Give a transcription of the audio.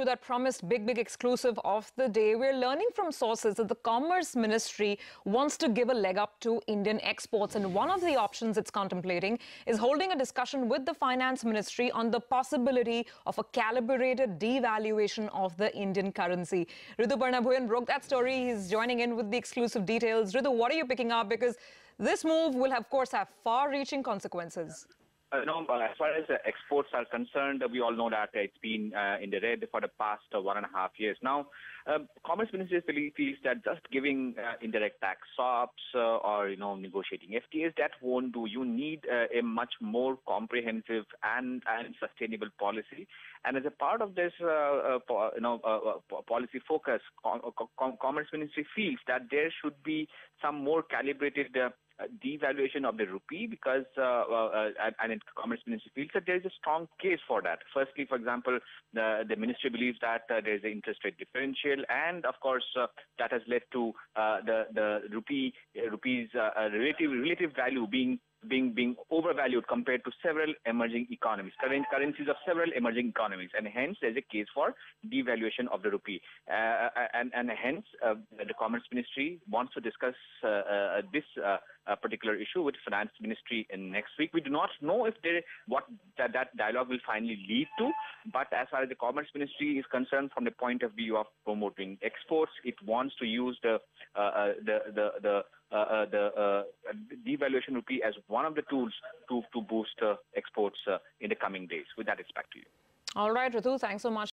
that promised big, big exclusive of the day. We're learning from sources that the Commerce Ministry wants to give a leg up to Indian exports. And one of the options it's contemplating is holding a discussion with the Finance Ministry on the possibility of a calibrated devaluation of the Indian currency. Rituparna Bhuyan broke that story. He's joining in with the exclusive details. Ritu, what are you picking up? Because this move will, of course, have far reaching consequences. Uh, no, as far as uh, exports are concerned, we all know that it's been uh, in the red for the past one and a half years. Now, um, Commerce Ministry feels that just giving indirect tax stops or you know negotiating FTAs that won't do. You need a much more comprehensive and and sustainable policy. And as a part of this, uh, uh, you know, uh, policy focus, Com Commerce Ministry feels that there should be some more calibrated Uh, devaluation of the rupee because, uh, uh, uh and in Commerce Ministry feels that there is a strong case for that. Firstly, for example, the, the ministry believes that uh, there is an interest rate differential, and of course, uh, that has led to the the rupee rupee's relative relative value being being being overvalued compared to several emerging economies, current currencies of several emerging economies, and hence there's a case for devaluation of the rupee. Uh, and and hence uh, the Commerce Ministry wants to discuss uh, uh this uh, uh, particular issue with Finance Ministry in next week. We do not know if there what that, dialogue will finally lead to, but as far as the Commerce Ministry is concerned, from the point of view of promoting exports, it wants to use the the the the uh, uh, the uh, devaluation rupee as one of the tools to, to boost exports in the coming days. With that, it's back to you. All right, Ritu, thanks so much.